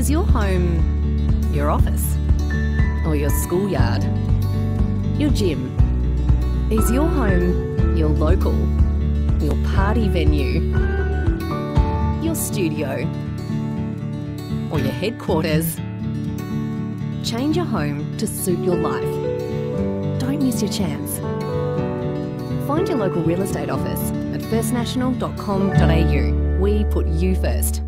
Is your home your office? Or your schoolyard? Your gym? Is your home your local? Your party venue? Your studio? Or your headquarters? Change your home to suit your life. Don't miss your chance. Find your local real estate office at firstnational.com.au. We put you first.